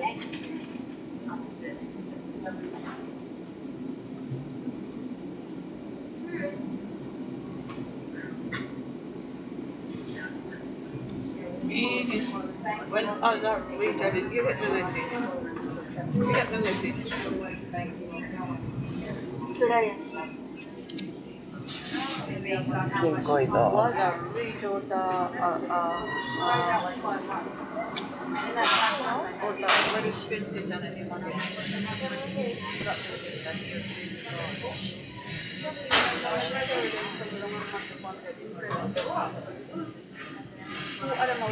When I was out read, didn't you get the message. You get the message. Today is Cinco y dos. Or the uh, uh, uh, or the very expensive and any money. Ada mau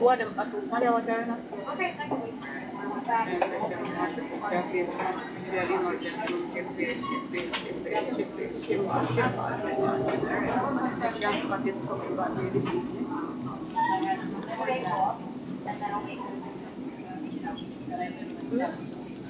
Ладно, а ты усмотрела правильно? Сейчас капец сколько ребята